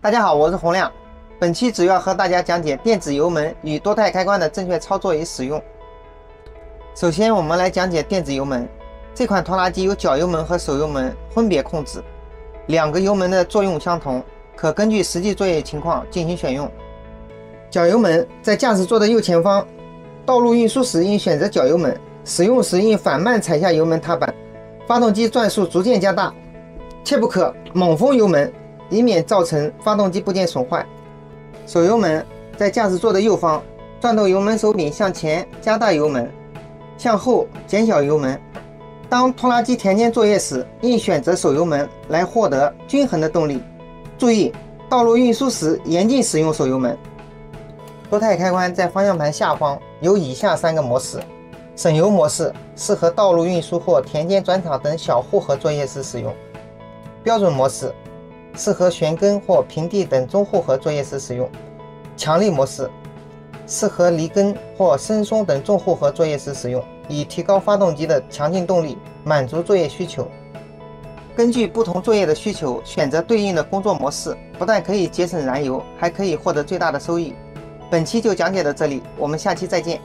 大家好，我是洪亮。本期主要和大家讲解电子油门与多态开关的正确操作与使用。首先，我们来讲解电子油门。这款拖拉机有脚油门和手油门分别控制，两个油门的作用相同，可根据实际作业情况进行选用。脚油门在驾驶座的右前方，道路运输时应选择脚油门，使用时应缓慢踩下油门踏板，发动机转速逐渐加大，切不可猛封油门。以免造成发动机部件损坏。手油门在驾驶座的右方，转动油门手柄向前加大油门，向后减小油门。当拖拉机田间作业时，应选择手油门来获得均衡的动力。注意，道路运输时严禁使用手油门。多态开关在方向盘下方有以下三个模式：省油模式适合道路运输或田间转场等小负荷作业时使用；标准模式。适合悬根或平地等中负荷作业时使用。强力模式适合犁根或深松等重负荷作业时使用，以提高发动机的强劲动力，满足作业需求。根据不同作业的需求，选择对应的工作模式，不但可以节省燃油，还可以获得最大的收益。本期就讲解到这里，我们下期再见。